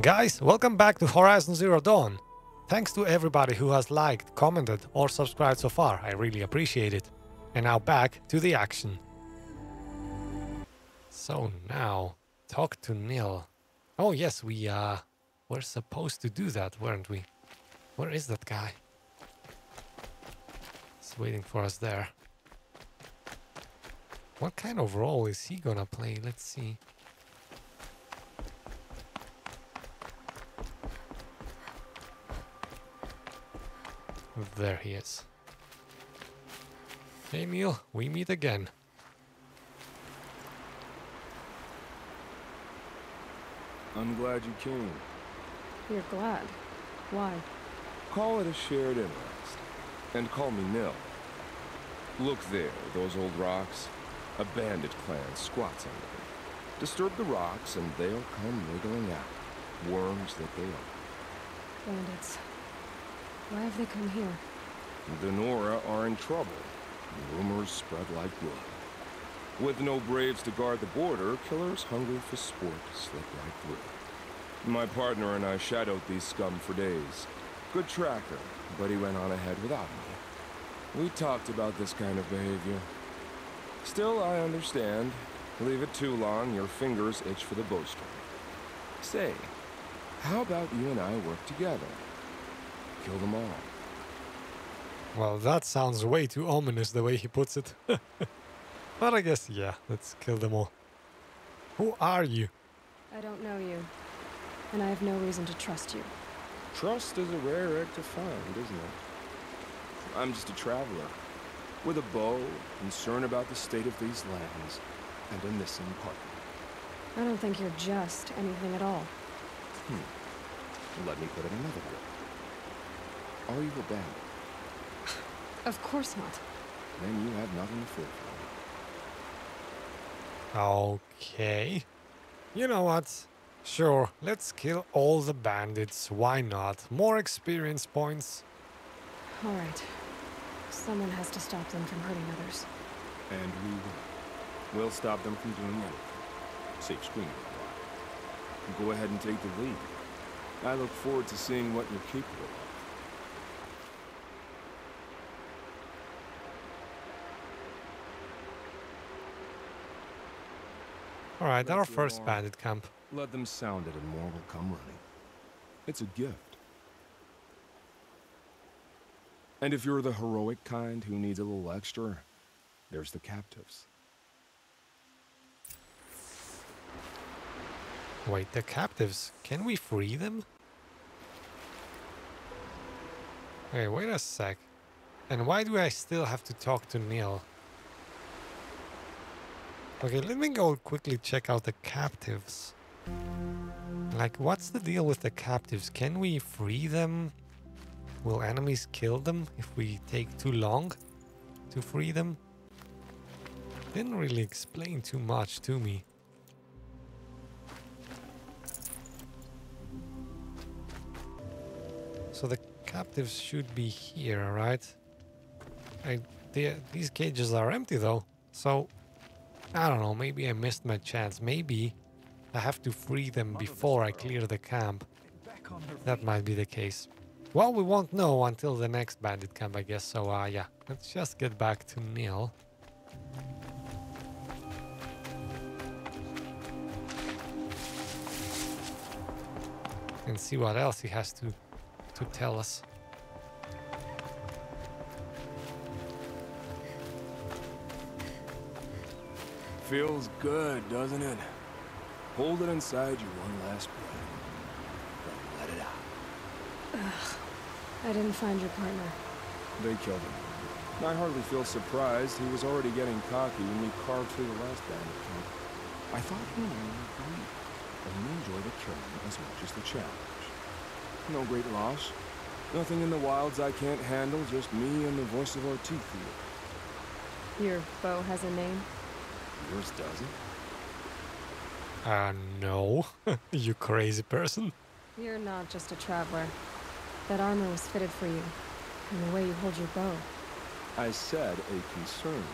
Guys, welcome back to Horizon Zero Dawn. Thanks to everybody who has liked, commented, or subscribed so far. I really appreciate it. And now back to the action. So now, talk to Nil. Oh yes, we uh were supposed to do that, weren't we? Where is that guy? He's waiting for us there. What kind of role is he gonna play? Let's see. There he is. Hey Neil, we meet again. I'm glad you came. You're glad. Why? Call it a shared interest. And call me Nil. Look there, those old rocks. A bandit clan squats under them. Disturb the rocks and they'll come wriggling out. Worms that they are. Bandits. Why have they come here? The Nora are in trouble. Rumors spread like blood. With no braves to guard the border, killers hungry for sport slip right through. My partner and I shadowed these scum for days. Good tracker, but he went on ahead without me. We talked about this kind of behavior. Still, I understand. Leave it too long, your fingers itch for the bowstring. Say, how about you and I work together? Kill them all. Well, that sounds way too ominous the way he puts it. but I guess, yeah, let's kill them all. Who are you? I don't know you. And I have no reason to trust you. Trust is a rare egg to find, isn't it? I'm just a traveler. With a bow, concerned about the state of these lands, and a missing partner. I don't think you're just anything at all. Hmm. Let me put it another way. Are you a bandit? Of course not. Then you have nothing to fear from Okay. You know what? Sure, let's kill all the bandits. Why not? More experience points. All right. Someone has to stop them from hurting others. And we will. We'll stop them from doing anything. Safe screen. Go ahead and take the lead. I look forward to seeing what you're capable of. Our That's your first bandit camp. Let them sound it and more will come running. It's a gift. And if you're the heroic kind who needs a little extra, there's the captives. Wait, the captives. Can we free them? Okay, wait a sec. And why do I still have to talk to Neil? Okay, let me go quickly check out the captives. Like, what's the deal with the captives? Can we free them? Will enemies kill them if we take too long to free them? Didn't really explain too much to me. So the captives should be here, right? I, the, these cages are empty though, so I don't know. Maybe I missed my chance. Maybe I have to free them before I clear the camp. That might be the case. Well, we won't know until the next bandit camp, I guess. So, uh, yeah, let's just get back to Neil. And see what else he has to to tell us. Feels good, doesn't it? Hold it inside you one last breath. Then let it out. Ugh. I didn't find your partner. They killed him. I hardly feel surprised. He was already getting cocky when we carved through the last bandit camp. I thought he and I would agree. Only enjoy the killing as much as the challenge. No great loss. Nothing in the wilds I can't handle, just me and the voice of our teeth here. Your bow has a name? Yours doesn't? Uh, no. you crazy person. You're not just a traveler. That armor was fitted for you. And the way you hold your bow. I said a concerned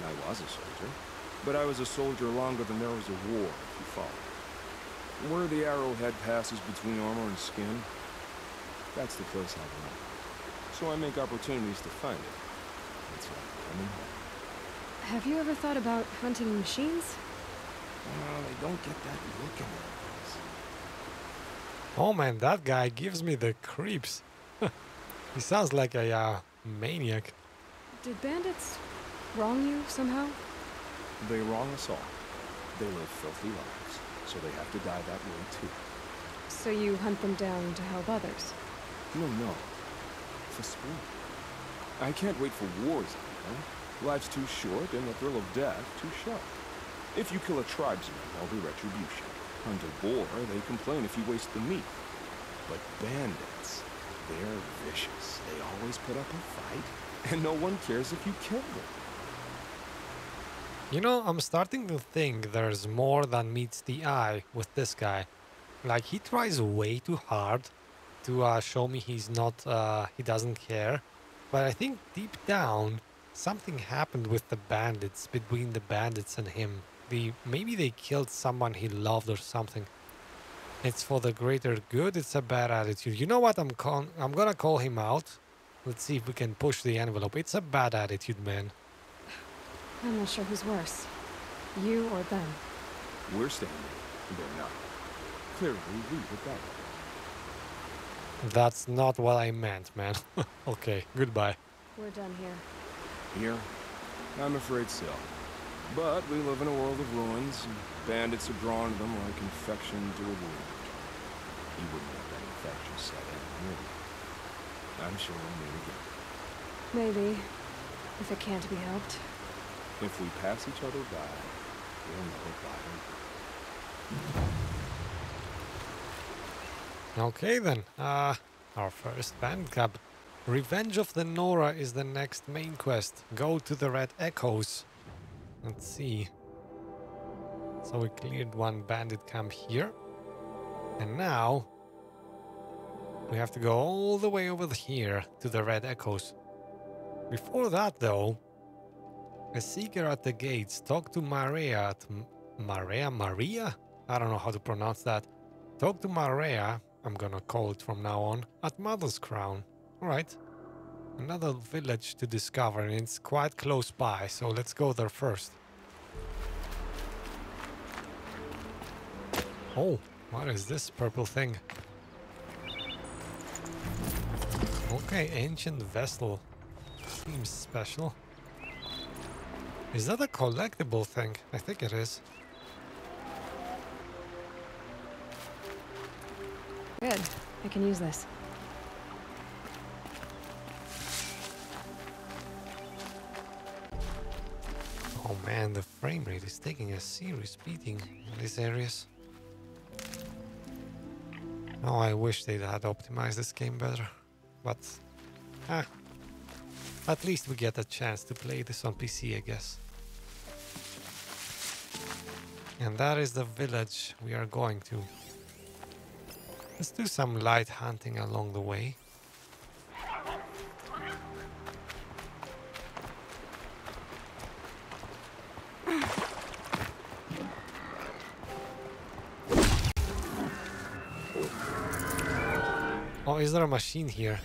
traveler. I was a soldier, but I was a soldier longer than there was a war, if you follow. Where the arrowhead passes between armor and skin, that's the place I want. So I make opportunities to find it. It's like coming home. Have you ever thought about hunting machines? Well, they don't get that look in their eyes. Oh man, that guy gives me the creeps. he sounds like a uh, maniac. Did bandits wrong you somehow? They wrong us all. They live filthy lives, so they have to die that way too. So you hunt them down to help others? No, no. For sport. I can't wait for wars, you know? Life's too short and the thrill of death too sharp. If you kill a tribesman, there'll be retribution. Hunt a boar, they complain if you waste the meat. But bandits, they're vicious. They always put up a fight, and no one cares if you kill them. You know, I'm starting to think there's more than meets the eye with this guy. Like, he tries way too hard to uh, show me he's not, uh, he doesn't care. But I think deep down, something happened with the bandits, between the bandits and him. The, maybe they killed someone he loved or something. It's for the greater good, it's a bad attitude. You know what, I'm, con I'm gonna call him out. Let's see if we can push the envelope. It's a bad attitude, man. I'm not sure who's worse. You or them. We're standing, they're not. Clearly, we were better. That's not what I meant, man. okay, goodbye. We're done here. Here? I'm afraid so. But we live in a world of ruins, and bandits are drawn to them like infection to a wound. You wouldn't let that infection set in, would you? I'm sure we'll meet again. Maybe. If it can't be helped. If we pass each other by, we'll know it by Okay then, uh, our first band cab. Revenge of the Nora is the next main quest. Go to the Red Echoes. Let's see. So we cleared one bandit camp here. And now we have to go all the way over here to the Red Echoes. Before that though, a seeker at the gates talk to Maria at Maria Maria? I don't know how to pronounce that. Talk to Maria, I'm gonna call it from now on, at Mother's Crown. Alright. Another village to discover and it's quite close by, so let's go there first. Oh, what is this purple thing? Okay, ancient vessel. Seems special. Is that a collectible thing? I think it is. Good. I can use this. Oh man, the frame rate is taking a serious beating in these areas. Oh, I wish they had optimized this game better. But, ah, at least we get a chance to play this on PC, I guess. And that is the village we are going to. Let's do some light hunting along the way. Oh, is there a machine here?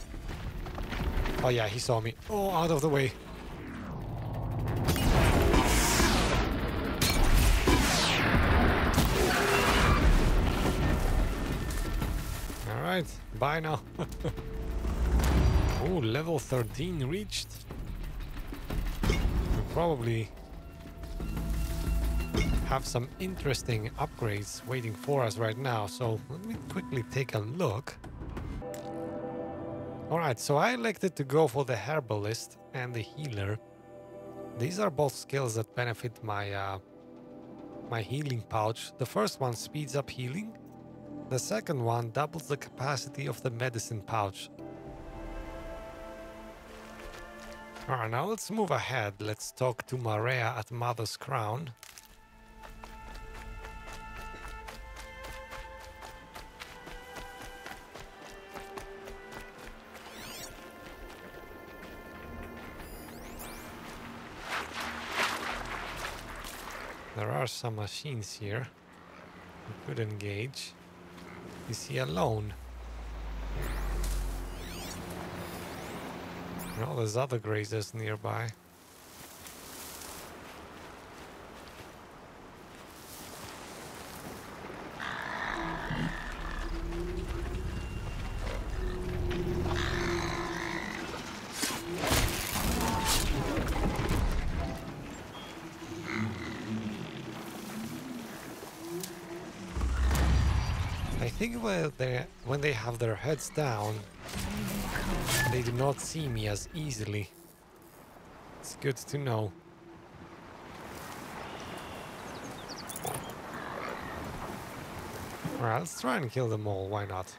Oh yeah, he saw me. Oh, out of the way. Alright, bye now. oh, level 13 reached. We'll probably have some interesting upgrades waiting for us right now, so let me quickly take a look. Alright, so I elected to go for the herbalist and the healer. These are both skills that benefit my uh, my healing pouch. The first one speeds up healing. The second one doubles the capacity of the medicine pouch. Alright, now let's move ahead. Let's talk to Maria at Mother's Crown. There are some machines here. could engage. Is he alone? No, there's other grazers nearby. Think when they when they have their heads down, they do not see me as easily. It's good to know. Alright, let's try and kill them all, why not?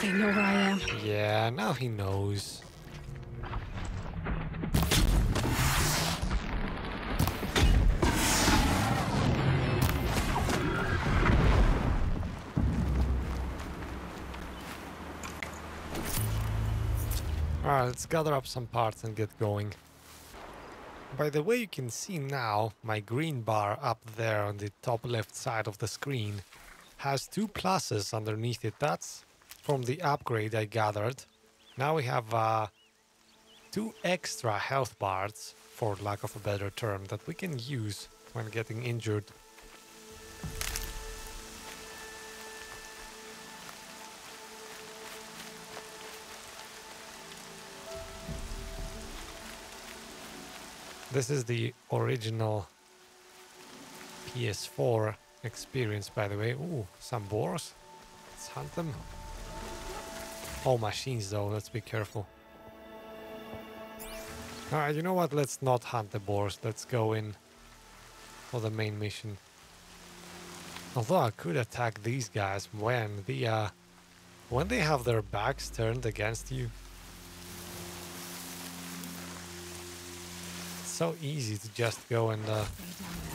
They know where I am. Yeah, now he knows. Alright, let's gather up some parts and get going. By the way, you can see now my green bar up there on the top left side of the screen has two pluses underneath it. That's from the upgrade I gathered. Now we have uh, two extra health bars, for lack of a better term, that we can use when getting injured. This is the original PS4 experience, by the way. Ooh, some boars. Let's hunt them. All machines, though. Let's be careful. Alright, you know what? Let's not hunt the boars. Let's go in for the main mission. Although I could attack these guys when the uh, when they have their backs turned against you. So easy to just go and uh,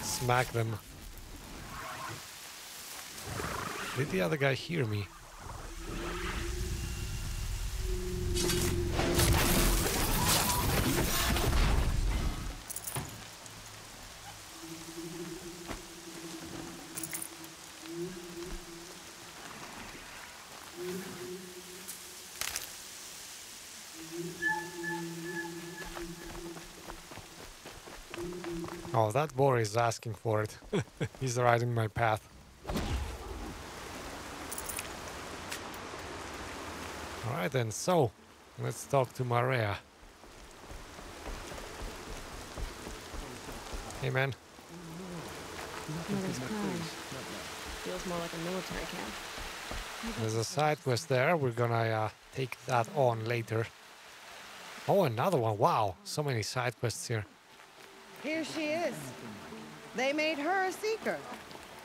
smack them. Did the other guy hear me? That boar is asking for it. He's riding my path. Alright then, so let's talk to Maria. Hey man, Feels more like a military camp. there's a side quest there. We're gonna uh, take that on later. Oh, another one. Wow, so many side quests here. Here she is. They made her a seeker.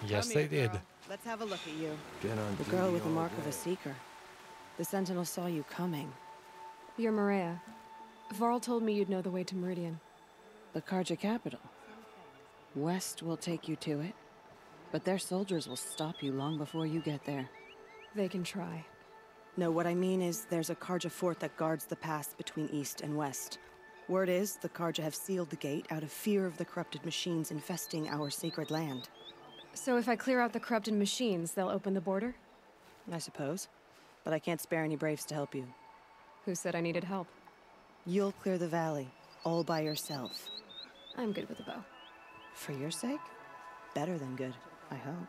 Yes, Come they here, did. girl. Let's have a look at you. Been on The girl with the all mark of a seeker. The Sentinel saw you coming. You're Maria. Varl told me you'd know the way to Meridian. The Carja capital. West will take you to it, but their soldiers will stop you long before you get there. They can try. No, what I mean is there's a Carja fort that guards the pass between east and west. Word is the Carja have sealed the gate out of fear of the corrupted machines infesting our sacred land. So if I clear out the corrupted machines, they'll open the border? I suppose. But I can't spare any braves to help you. Who said I needed help? You'll clear the valley, all by yourself. I'm good with a bow. For your sake? Better than good, I hope.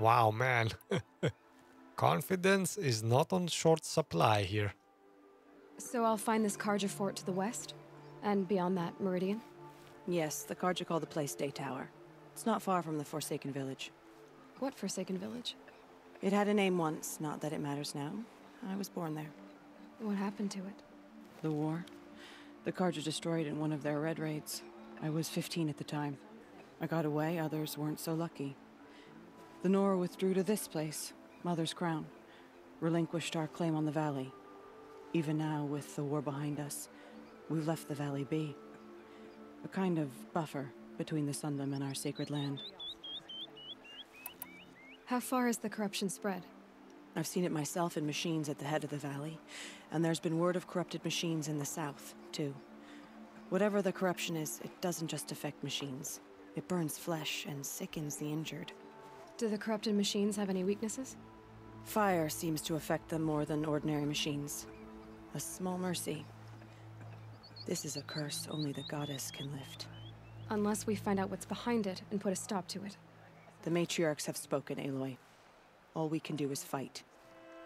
Wow, man. Confidence is not on short supply here. So I'll find this Carja fort to the west? And beyond that, Meridian? Yes, the Carja call the place Day Tower. It's not far from the Forsaken Village. What Forsaken Village? It had a name once, not that it matters now. I was born there. What happened to it? The war. The Carja destroyed in one of their red raids. I was 15 at the time. I got away, others weren't so lucky. The Nora withdrew to this place, Mother's Crown, relinquished our claim on the valley. Even now, with the war behind us, we've left the valley be. A kind of buffer between the Sundom and our sacred land. How far has the corruption spread? I've seen it myself in machines at the head of the valley, and there's been word of corrupted machines in the south, too. Whatever the corruption is, it doesn't just affect machines. It burns flesh and sickens the injured. Do the corrupted machines have any weaknesses? Fire seems to affect them more than ordinary machines. A small mercy. This is a curse only the goddess can lift. Unless we find out what's behind it and put a stop to it. The matriarchs have spoken, Aloy. All we can do is fight.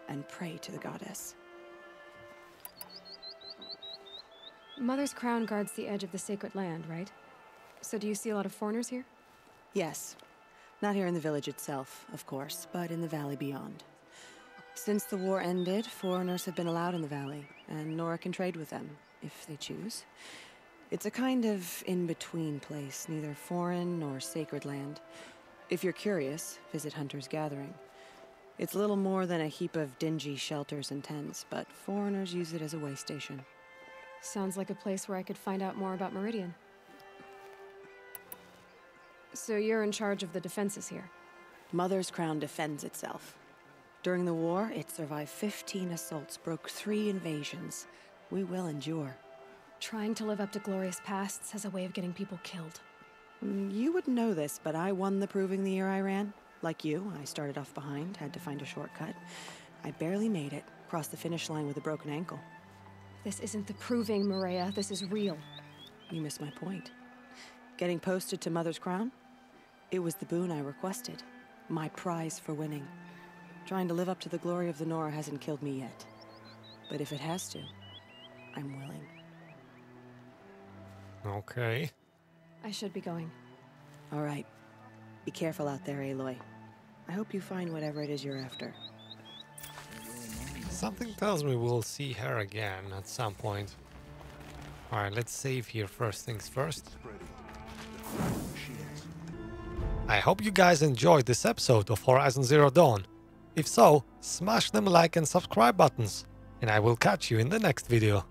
And pray to the goddess. Mother's crown guards the edge of the sacred land, right? So do you see a lot of foreigners here? Yes. Not here in the village itself, of course, but in the valley beyond. Since the war ended, foreigners have been allowed in the valley, and Nora can trade with them, if they choose. It's a kind of in-between place, neither foreign nor sacred land. If you're curious, visit Hunter's Gathering. It's little more than a heap of dingy shelters and tents, but foreigners use it as a way station. Sounds like a place where I could find out more about Meridian. So you're in charge of the defenses here? Mother's Crown defends itself. During the war, it survived 15 assaults, broke three invasions. We will endure. Trying to live up to glorious pasts has a way of getting people killed. Mm, You wouldn't know this, but I won the proving the year I ran. Like you, I started off behind, had to find a shortcut. I barely made it, crossed the finish line with a broken ankle. This isn't the proving, Maria. This is real. You missed my point. Getting posted to Mother's Crown? It was the boon I requested. My prize for winning. Trying to live up to the glory of the Nora hasn't killed me yet. But if it has to, I'm willing. Okay. I should be going. All right. Be careful out there, Aloy. I hope you find whatever it is you're after. Something tells me we'll see her again at some point. Alright, let's save here first things first. I hope you guys enjoyed this episode of Horizon Zero Dawn. If so, smash them like and subscribe buttons, and I will catch you in the next video.